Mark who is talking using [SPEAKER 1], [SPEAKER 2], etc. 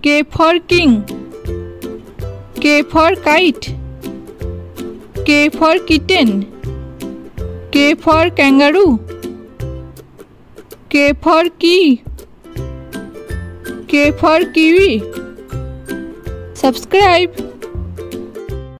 [SPEAKER 1] K for king. K for kite. K for kitten. K for kangaroo. K for key. K for kiwi. Subscribe.